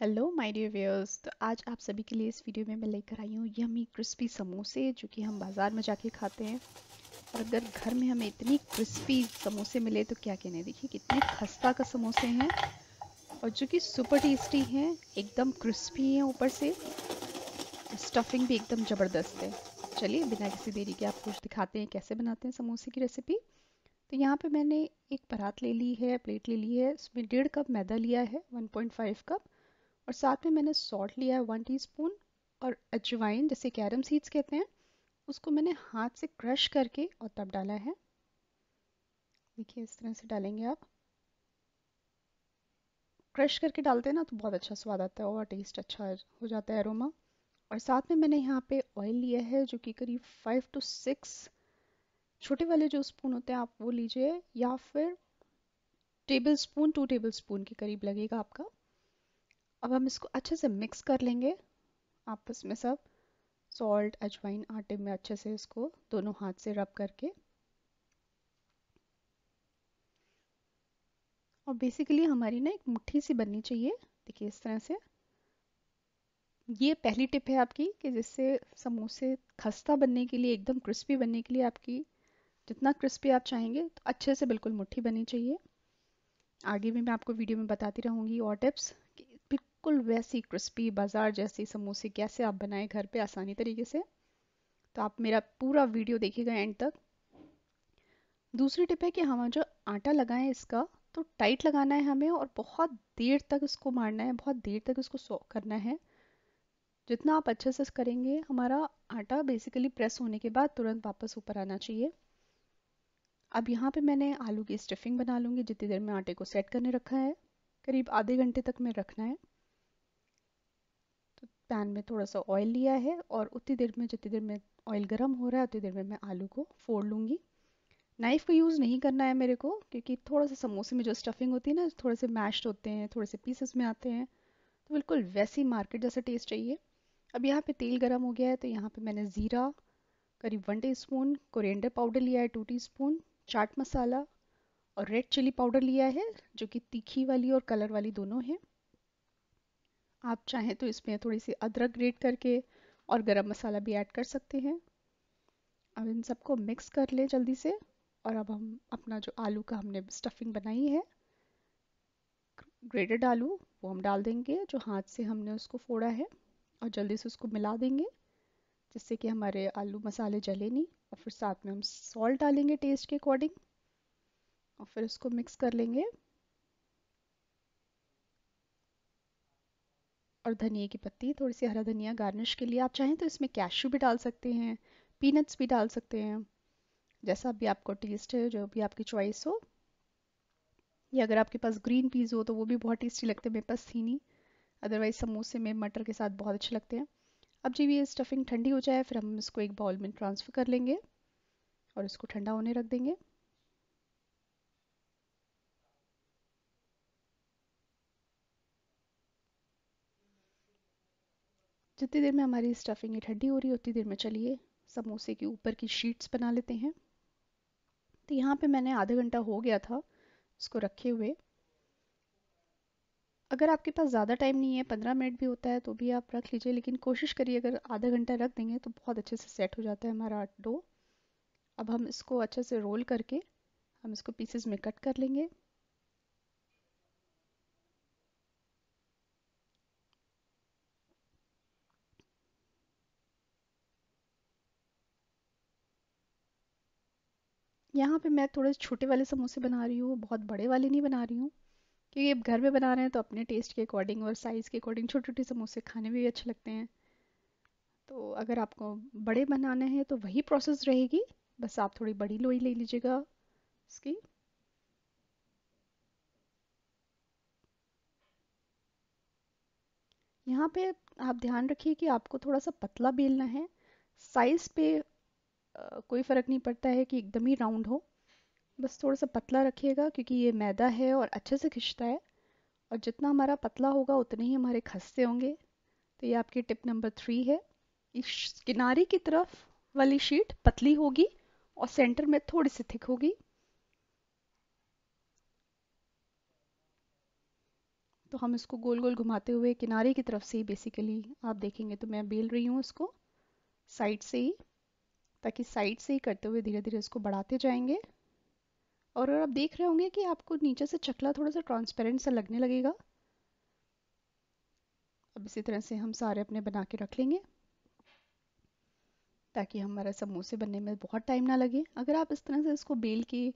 Hello my dear viewers तो आज आप सभी के लिए इस वीडियो में मैं लेकर आई हूँ यमी क्रिस्पी समोसे, जो कि हम बाज़ार में जाके खाते हैं। और अगर घर में हमें इतनी क्रिस्पी समोसे मिले तो क्या कहने देखिए, कितने खस्ता का समोसे हैं और जो कि सुपर टेस्टी हैं, एकदम क्रिस्पी हैं ऊपर से। स्टफिंग भी एकदम ज़बरदस्त है। चलिए, बिना किसी देरी के आप कुछ दिखाते हैं, कैसे बनाते हैं समोसे की रेसिपी तो यहाँ पे मैंने एक परात ले ली है प्लेट ले ली है, उसमें डेढ़ कप मैदा लिया है 1.5 कप और साथ में मैंने सॉल्ट लिया है वन टीस्पून और अजवाइन, जैसे कैरम सीड्स कहते हैं, उसको मैंने हाथ से क्रश करके और तब डाला है। देखिए इस तरह से डालेंगे आप। क्रश करके डालते हैं ना तो बहुत अच्छा स्वाद आता है और टेस्ट अच्छा हो जाता है अरोमा और साथ में मैंने यहाँ पे ऑयल लिया है, जो कि करीब फाइव टू सिक्स छोटे वाले जो स्पून होते हैं, आप वो लीजिए, या फिर tablespoon two tablespoon के करीब लगेगा आपका। अब हम इसको अच्छे से मिक्स कर लेंगे आपस में सब। सॉल्ट अजवाइन, आटे में अच्छे से इसको दोनों हाथ से रब करके। और बेसिकली हमारी ना एक मुट्ठी सी बननी चाहिए। देखिए इस तरह से। ये पहली टिप है आपकी कि जिससे समोसे खस्ता बनने के लिए, एकदम क्रिस्पी बनने के लिए आपकी जितना क्रिस्पी आप चाहेंगे तो अच्छे से बिल्कुल मुट्ठी बनी चाहिए। आगे भी मैं आपको वीडियो में बताती रहूँगी और टिप्स बिल्कुल वैसी क्रिस्पी बाज़ार जैसी समोसे कैसे आप बनाएँ घर पे आसानी तरीके से। तो आप मेरा पूरा वीडियो देखिएगा एंड तक। दूसरी टिप है कि हम जो आटा लगाएँ इसका तो टाइट लगाना है हमें और बहुत देर तक इसको मारना है, बहुत देर तक इसको सो करना है। जितना आप अच्छे से करेंगे, हमारा आटा बेसिकली प्रेस होने के बाद तुरंत वापस ऊपर आना चाहिए। अब यहाँ पे मैंने आलू की स्टफिंग बना लूँगी, जितनी देर में आटे को सेट करने रखा है। करीब आधे घंटे तक में रखना है। पैन में थोड़ा सा ऑयल लिया है और उतनी देर में, जितनी देर में ऑयल गर्म हो रहा है, उतनी देर में मैं आलू को फोड़ लूँगी। नाइफ़ का यूज़ नहीं करना है मेरे को, क्योंकि थोड़ा सा समोसे में जो स्टफिंग होती है ना थोड़े से मैश्ड होते हैं थोड़े से पीसेस में आते हैं तो बिल्कुल वैसी मार्केट जैसा टेस्ट चाहिए। अब यहाँ पे तेल गर्म हो गया है तो यहाँ पे मैंने ज़ीरा, करीब one teaspoon coriander powder लिया है two teaspoon chaat masala और रेड चिली पाउडर लिया है, जो कि तीखी वाली और कलर वाली दोनों हैं। आप चाहें तो इसमें थोड़ी सी अदरक ग्रेट करके और गरम मसाला भी ऐड कर सकते हैं। अब इन सबको मिक्स कर ले जल्दी से और अब हम अपना जो आलू का हमने स्टफिंग बनाई है ग्रेटेड आलू, वो हम डाल देंगे, जो हाथ से हमने उसको फोड़ा है और जल्दी से उसको मिला देंगे, जिससे कि हमारे आलू मसाले जले नहीं और फिर साथ में हम सॉल्ट डालेंगे टेस्ट के अकॉर्डिंग और फिर उसको मिक्स कर लेंगे। और धनिया की पत्ती थोड़ी सी हरा धनिया गार्निश के लिए आप चाहें तो इसमें कैशू भी डाल सकते हैं, पीनट्स भी डाल सकते हैं, जैसा भी आपको टेस्ट है, जो भी आपकी चॉइस हो। या अगर आपके पास ग्रीन पीस हो तो वो भी बहुत टेस्टी लगते हैं, मेरे पास नहीं। अदरवाइज़ समोसे में मटर के साथ बहुत अच्छे लगते हैं। अब जब ये स्टफिंग ठंडी हो जाए, फिर हम इसको एक बाउल में ट्रांसफ़र कर लेंगे और इसको ठंडा होने रख देंगे। जितनी देर में हमारी स्टफिंग ठंडी हो रही है, उतनी देर में चलिए, समोसे के ऊपर की शीट्स बना लेते हैं। तो यहाँ पे मैंने आधा घंटा हो गया था इसको रखे हुए। अगर आपके पास ज़्यादा टाइम नहीं है, पंद्रह मिनट भी होता है तो भी आप रख लीजिए, लेकिन कोशिश करिए, अगर आधा घंटा रख देंगे तो बहुत अच्छे से सेट हो जाता है हमारा डो अब हम इसको अच्छे से रोल करके, हम इसको पीसेस में कट कर लेंगे। यहाँ पे मैं थोड़े छोटे वाले समोसे बना रही हूँ, बहुत बड़े वाले नहीं बना रही हूँ। क्योंकि अब घर में बना रहे हैं तो अपने टेस्ट के अकॉर्डिंग और साइज़ के अकॉर्डिंग छोटे छोटे समोसे खाने में भी अच्छे लगते हैं। तो अगर आपको बड़े बनाने हैं तो वही प्रोसेस रहेगी। बस आप थोड़ी बड़ी लोई ले लीजिएगा इसकी यहाँ पे आप ध्यान रखिए कि आपको थोड़ा सा पतला बेलना है। साइज़ पे कोई फ़र्क नहीं पड़ता है कि एकदम ही राउंड हो। बस थोड़ा सा पतला रखिएगा, क्योंकि ये मैदा है और अच्छे से खिंचता है। और जितना हमारा पतला होगा, उतने ही हमारे खस्ते होंगे। तो ये आपकी टिप नंबर थ्री है। इस किनारे की तरफ़ वाली शीट पतली होगी और सेंटर में थोड़ी सी थिक होगी। तो हम इसको गोल गोल घुमाते हुए किनारे की तरफ़ से ही बेसिकली आप देखेंगे तो मैं बेल रही हूँ इसको। साइड से ही। ताकि साइड से ही करते हुए धीरे धीरे इसको बढ़ाते जाएँगे। और आप देख रहे होंगे कि आपको नीचे से चकला थोड़ा सा ट्रांसपेरेंट सा लगने लगेगा। अब इसी तरह से हम सारे अपने बना के रख लेंगे। ताकि हमारा समोसे बनने में बहुत टाइम ना लगे। अगर आप इस तरह से इसको बेल के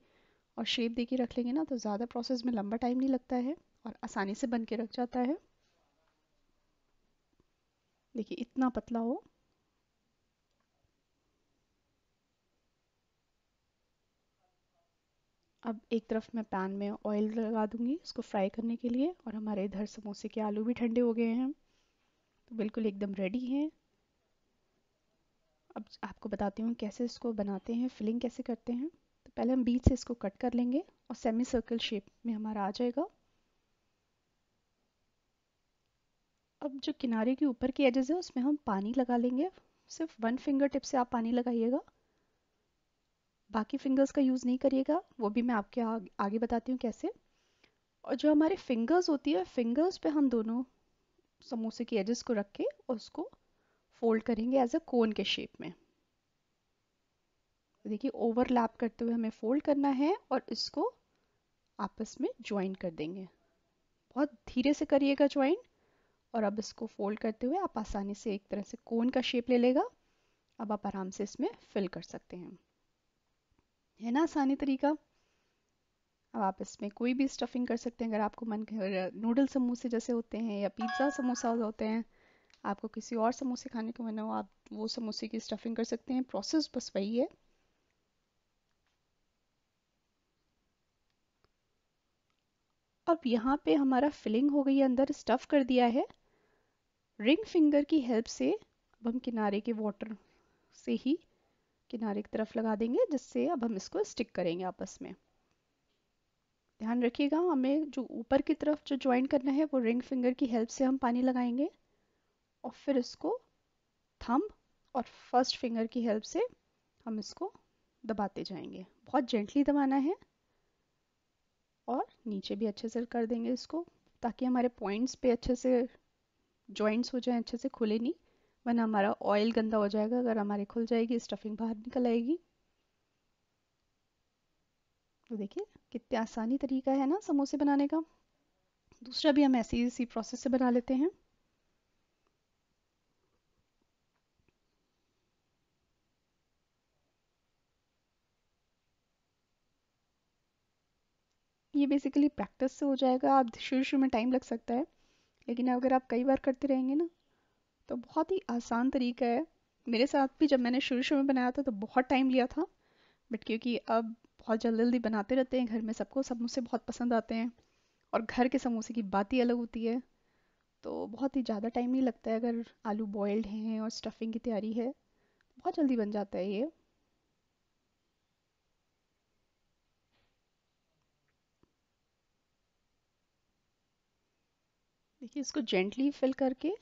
और शेप दे के रख लेंगे ना तो ज़्यादा प्रोसेस में लंबा टाइम नहीं लगता है और आसानी से बन के रख जाता है। देखिए, इतना पतला हो। अब एक तरफ़ मैं पैन में ऑयल लगा दूँगी इसको फ्राई करने के लिए और हमारे इधर समोसे के आलू भी ठंडे हो गए हैं। तो बिल्कुल एकदम रेडी हैं। अब आपको बताती हूँ कैसे इसको बनाते हैं फिलिंग कैसे करते हैं। तो पहले हम बीच से इसको कट कर लेंगे और सेमी सर्कल शेप में हमारा आ जाएगा। अब जो किनारे के ऊपर की एजेस है, उसमें हम पानी लगा लेंगे। सिर्फ़ वन फिंगर टिप से आप पानी लगाइएगा। बाकी फिंगर्स का यूज़ नहीं करिएगा वो भी मैं आपके आगे, आगे बताती हूँ कैसे। और जो हमारे फिंगर्स होती है फिंगर्स पे हम दोनों समोसे की एजेस को रख के उसको फोल्ड करेंगे एज अ कोन के शेप में। देखिए ओवरलैप करते हुए हमें फोल्ड करना है और इसको आपस में ज्वाइन कर देंगे। बहुत धीरे से करिएगा ज्वाइन और अब इसको फोल्ड करते हुए आप आसानी से एक तरह से कोन का शेप ले लेगा। अब आप आराम से इसमें फिल कर सकते हैं। है ना, आसानी तरीका? अब आप इसमें कोई भी स्टफिंग कर सकते हैं। अगर आपको मन नूडल समोसे जैसे होते हैं या पिज़्ज़ा समोसा होते हैं, आपको किसी और समोसे खाने को मन हो, आप वो समोसे की स्टफिंग कर सकते हैं। प्रोसेस बस वही है। अब यहाँ पे हमारा फिलिंग हो गई है, अंदर स्टफ़ कर दिया है। रिंग फिंगर की हेल्प से, अब हम किनारे के वाटर से ही किनारे की तरफ़ लगा देंगे, जिससे अब हम इसको स्टिक करेंगे आपस में। ध्यान रखिएगा, हमें जो ऊपर की तरफ़ जो ज्वाइन करना है, वो रिंग फिंगर की हेल्प से हम पानी लगाएँगे और फिर इसको थंब और फ़र्स्ट फिंगर की हेल्प से हम इसको दबाते जाएँगे। बहुत जेंटली दबाना है और नीचे भी अच्छे से कर देंगे इसको, ताकि हमारे पॉइंट्स पे अच्छे से जॉइंट्स हो जाएँ, अच्छे से खुले नहीं। वरना हमारा ऑयल गंदा हो जाएगा, अगर हमारी खुल जाएगी स्टफिंग बाहर निकल आएगी। तो देखिए, कितने आसानी तरीका है ना समोसे बनाने का। दूसरा भी हम ऐसी इसी प्रोसेस से बना लेते हैं। ये बेसिकली प्रैक्टिस से हो जाएगा। आप शुरू शुरू में टाइम लग सकता है, लेकिन अगर आप कई बार करते रहेंगे ना तो बहुत ही आसान तरीका है। मेरे साथ भी जब मैंने शुरू शुरू में बनाया था तो बहुत टाइम लिया था। बट क्योंकि अब बहुत जल्दी जल्दी बनाते रहते हैं, घर में सबको समोसे बहुत पसंद आते हैं। और घर के समोसे की बात ही अलग होती है। तो बहुत ही ज़्यादा टाइम नहीं लगता है अगर आलू बॉयल्ड हैं और स्टफिंग की तैयारी है। बहुत जल्दी बन जाता है ये। देखिए, इसको जेंटली फिल करके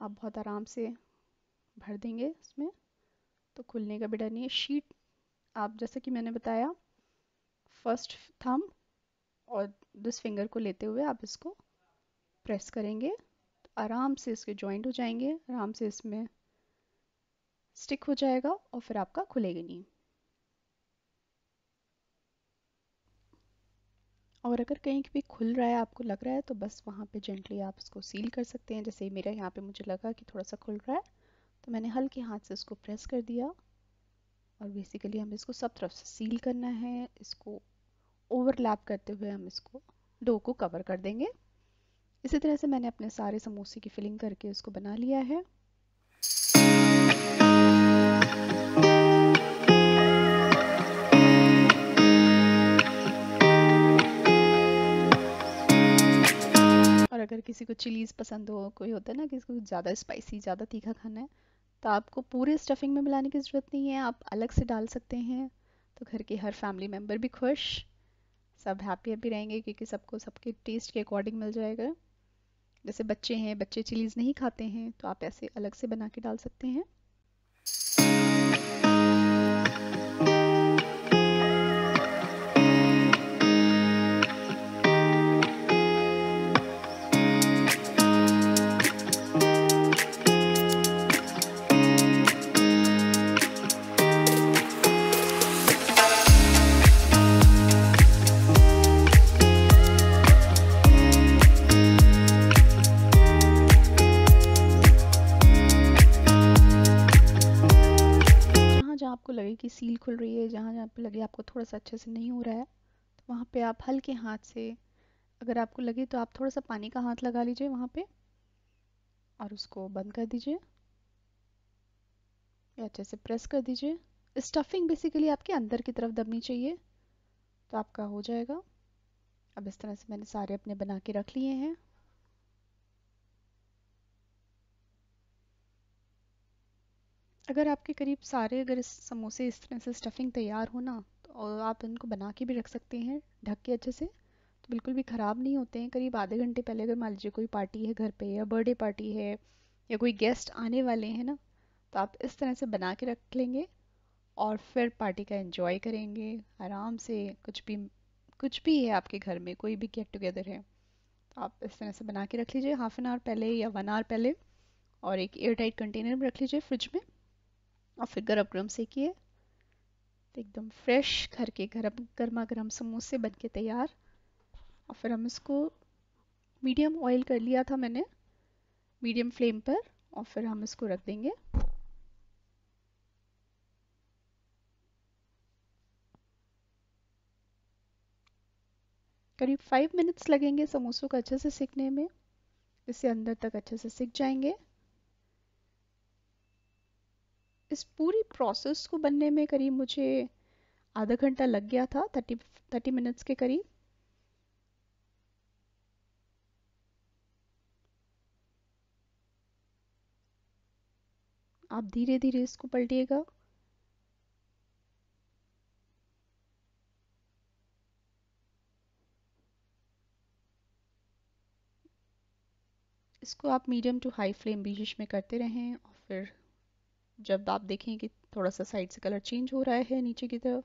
आप बहुत आराम से भर देंगे इसमें तो खुलने का भी डर नहीं है। शीट आप जैसे कि मैंने बताया फ़र्स्ट थम और दिस फिंगर को लेते हुए आप इसको प्रेस करेंगे तो आराम से इसके जॉइंट हो जाएँगे, आराम से इसमें स्टिक हो जाएगा और फिर आपका खुलेगा नहीं। और अगर कहीं भी खुल रहा है, आपको लग रहा है तो बस वहाँ पे जेंटली आप इसको सील कर सकते हैं। जैसे मेरा यहाँ पे मुझे लगा कि थोड़ा सा खुल रहा है तो मैंने हल्के हाथ से इसको प्रेस कर दिया। और बेसिकली हमें इसको सब तरफ़ से सील करना है। इसको ओवरलैप करते हुए हम इसको डो को कवर कर देंगे। इसी तरह से मैंने अपने सारे समोसे की फिलिंग करके इसको बना लिया है। और अगर किसी को चिलीज़ पसंद हो, कोई होता है ना किसी को ज़्यादा स्पाइसी ज़्यादा तीखा खाना है तो आपको पूरे स्टफिंग में मिलाने की ज़रूरत नहीं है। आप अलग से डाल सकते हैं तो घर के हर फैमिली मेंबर भी खुश। सब हैप्पी हैप्पी रहेंगे क्योंकि सबको, सबके टेस्ट के अकॉर्डिंग मिल जाएगा। जैसे बच्चे हैं, बच्चे चिलीज़ नहीं खाते हैं तो आप ऐसे अलग से बना के डाल सकते हैं। खुल रही है, जहाँ जहाँ पे लगे आपको थोड़ा सा अच्छे से नहीं हो रहा है तो वहाँ पे आप हल्के हाथ से, अगर आपको लगे तो आप थोड़ा सा पानी का हाथ लगा लीजिए वहाँ पे, और उसको बंद कर दीजिए, या अच्छे से प्रेस कर दीजिए। स्टफिंग बेसिकली आपके अंदर की तरफ़ दबनी चाहिए तो आपका हो जाएगा। अब इस तरह से मैंने सारे अपने बना के रख लिए हैं। अगर आपके करीब सारे अगर इस समोसे इस तरह से स्टफिंग तैयार हो ना तो आप इनको बना के भी रख सकते हैं ढक के अच्छे से तो बिल्कुल भी ख़राब नहीं होते हैं। करीब आधे घंटे पहले अगर मान लीजिए कोई पार्टी है घर पे या बर्थडे पार्टी है या कोई गेस्ट आने वाले हैं ना तो आप इस तरह से बना के रख लेंगे और फिर पार्टी का एंजॉय करेंगे आराम से। कुछ भी कुछ भी है आपके घर में, कोई भी गेट टुगेदर है तो आप इस तरह से बना के रख लीजिए। हाफ़ एन आवर पहले या वन आवर पहले और एक एयर टाइट कंटेनर में रख लीजिए फ्रिज में। और फिर गर्म गरम सेकिए। तो एकदम फ्रेश घर के गरम, गर्मा गर्म समोसे बन के तैयार। और फिर हम इसको मीडियम ऑयल कर लिया था मैंने मीडियम फ्लेम पर। और फिर हम इसको रख देंगे। करीब फाइव मिनट्स लगेंगे समोसों को अच्छे से सीखने में। इससे अंदर तक अच्छे से सीख जाएँगे। इस पूरी प्रोसेस को बनने में करीब मुझे आधा घंटा लग गया था थर्टी थर्टी मिनट्स के करीब। आप धीरे धीरे इसको पलटिएगा। इसको आप मीडियम टू हाई फ्लेम बीच में करते रहें और फिर जब आप देखें कि थोड़ा सा साइड से कलर चेंज हो रहा है नीचे की तरफ़,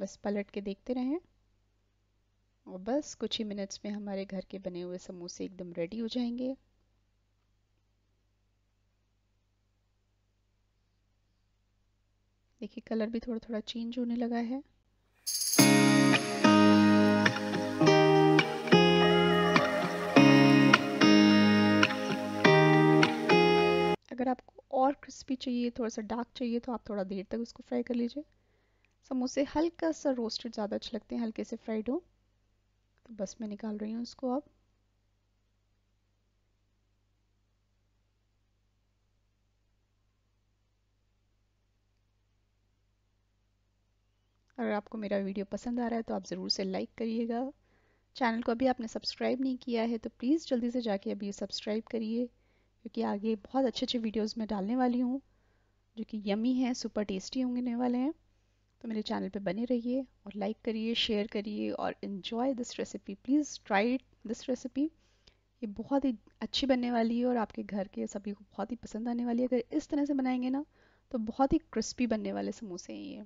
बस पलट के देखते रहें। और बस कुछ ही मिनट्स में हमारे घर के बने हुए समोसे एकदम रेडी हो जाएँगे। देखिए, कलर भी थोड़ा थोड़ा चेंज होने लगा है। अगर आपको और क्रिस्पी चाहिए, थोड़ा सा डार्क चाहिए तो आप थोड़ा देर तक उसको फ्राई कर लीजिए। समोसे हल्का सा रोस्टेड ज़्यादा अच्छे लगते हैं, हल्के से फ्राइड हो। तो बस मैं निकाल रही हूँ उसको अब। अगर आपको मेरा वीडियो पसंद आ रहा है तो आप ज़रूर से लाइक करिएगा। चैनल को अभी आपने सब्सक्राइब नहीं किया है तो प्लीज़ जल्दी से जाके अभी सब्सक्राइब करिए। क्योंकि आगे बहुत अच्छे अच्छे वीडियोस में डालने वाली हूँ, जो कि यमी हैं सुपर टेस्टी होंगे वाले हैं। तो मेरे चैनल पे बने रहिए और लाइक करिए शेयर करिए और enjoy this recipe please try this recipe ये बहुत ही अच्छी बनने वाली है और आपके घर के सभी को बहुत ही पसंद आने वाली है। अगर इस तरह से बनाएँगे ना तो बहुत ही क्रिस्पी बनने वाले समोसे हैं ये।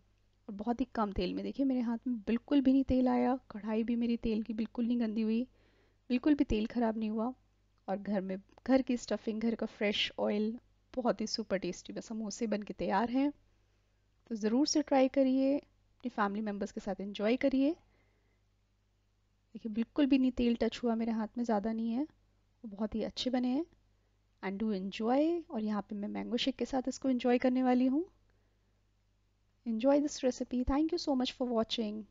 और बहुत ही कम तेल में। देखिए, मेरे हाथ में बिल्कुल भी नहीं तेल आया, कढ़ाई भी मेरी तेल की बिल्कुल नहीं गंदी हुई, बिल्कुल भी तेल ख़राब नहीं हुआ। और घर में, घर की स्टफिंग घर का फ्रेश ऑयल बहुत ही सुपर टेस्टी में समोसे बन के तैयार हैं। तो ज़रूर से ट्राई करिए, अपनी फैमिली मेंबर्स के साथ एंजॉय करिए। देखिए, बिल्कुल भी नहीं तेल टच हुआ मेरे हाथ में, ज़्यादा नहीं है। वो बहुत ही अच्छे बने हैं। एंड डू इन्जॉय और यहाँ पे मैं मैंगो शेक के साथ इसको एंजॉय करने वाली हूँ। Enjoy this recipe thank you so much for watching.